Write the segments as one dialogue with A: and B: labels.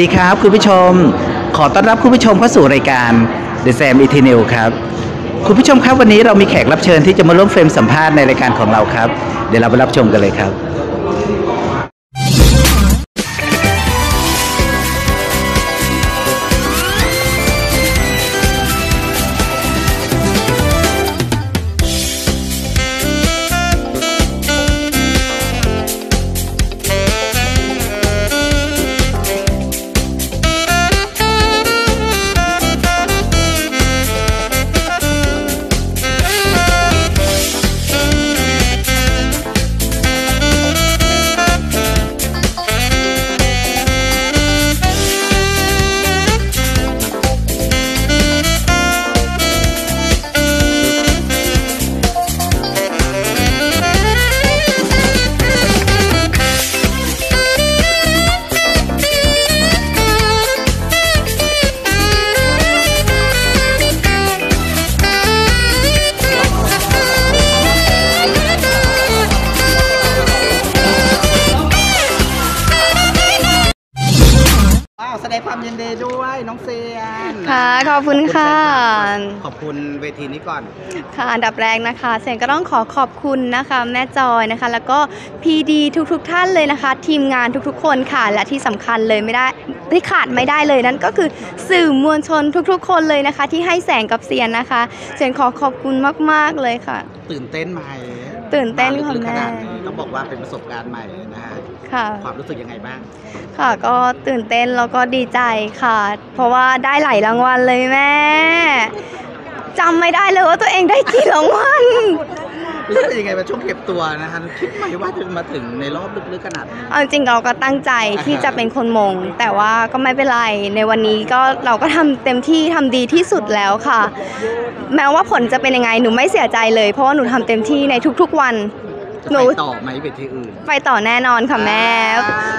A: ดีครับคุณผู้ชม ขอต้อนรับคุณผู้ชมเข้าสู่รายการ The Sam e t e n e l ครับ คุณผู้ชมครับวันนี้เรามีแขกรับเชิญที่จะมาร่วมเฟรมสัมภาษณ์ในรายการของเราครับ เดี๋ยวเราไปรับชมกันเลยครับ
B: ดงความยินดีด้วยน้องเซียน
C: ค่ะ ขอบคุณค่ะ
B: ขอบคุณเวทีนี้ก่อน
C: ค่ะอันดับแรกนะคะเซนก็ต้องขอขอบคุณนะคะ แม่จอยนะคะ แล้วก็พีดีทุกๆทท่านเลยนะคะ ทีมงานทุกๆ คนค่ะ และที่สำคัญเลยไม่ได้ที่ขาดไม่ได้เลยนั่นก็คือสื่อมวลชนทุกๆ คนเลยนะคะ ที่ให้แสงกับเซียนนะคะเซนขอขอบคุณมากๆเลยค่ะ
B: ตื่นเต้นไหม
C: ตื่นเต้นค่ะ
B: ลึกๆข
C: แม่
B: นาดนี้ต้องบอกว่าเป็นประสบการณ์ใหม่นะฮะ
C: ค่ะ
B: ความรู้สึกยังไงบ้าง
C: ค่ะก็ตื่นเต้นแล้วก็ดีใจค่ะ เพราะว่าได้หลายรางวัลเลยแม่จำไม่ได้เลยว่าตัวเองได้กี่รางวัล
B: รู้สึกยังไงมาช่วงเก็บตัวนะฮะคิดไหมว่าจะมาถึงในรอบลึกๆขนาดนี้
C: เอาจริงๆเราก็ตั้งใจที่จะเป็นคนมง แต่ว่าก็ไม่เป็นไรในวันนี้ก็เราก็ทำเต็มที่ทำดีที่สุดแล้วค่ะ แม้ว่าผลจะเป็นยังไงหนูไม่เสียใจเลย เพราะว่าหนูทำเต็มที่ในทุกๆวัน
B: จะ
C: หนู
B: ไปต่อไหมเวทีอื่น
C: ไปต่อแน่นอนค่ะแม่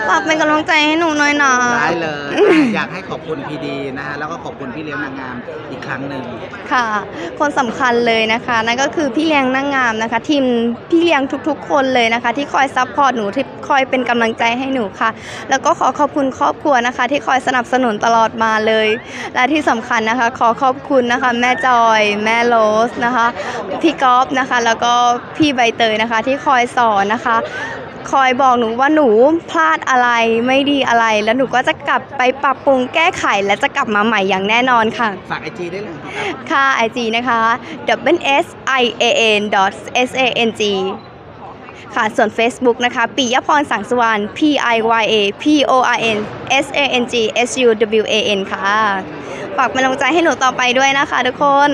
C: ฝากเป็นกำลังใจให้หนูหน่อยนะ
B: ได้เลย อยากให้ขอบคุณ PD นะฮะแล้วก็ขอบคุณพี่เลี้ยงนางงามอีกครั้งหนึ่ง
C: ค่ะ คนสำคัญเลยนะคะ นั่นก็คือพี่เลี้ยงนางงามนะคะ ทีมพี่เลี้ยงทุกๆ คนเลยนะคะ ที่คอย support หนูที่คอยเป็นกำลังใจให้หนูค่ะ แล้วก็ขอขอบคุณครอบครัวนะคะ ที่คอยสนับสนุนตลอดมาเลย และที่สำคัญนะคะ ขอขอบคุณนะคะ แม่จอย แม่โรสนะคะ พี่ก๊อฟนะคะ แล้วก็พี่ใบเตยนะคะ ที่คอยสอนนะคะ คอยบอกหนูว่าหนูพลาดอะไรไม่ดีอะไร แล้วหนูก็จะกลับไปปรับปรุงแก้ไข และจะกลับมาใหม่อย่างแน่นอนค่ะ
B: ฝากไอจีได้เลยครับ
C: ค่ะ IG นะคะ w s i a n s a n g ค่ะ ส่วน Facebook นะคะปิยพรสังสวรรณ P I Y A P O R N S A N G S U W A N ค่ะ ฝากเป็นกำลังใจให้หนูต่อไปด้วยนะคะทุกคน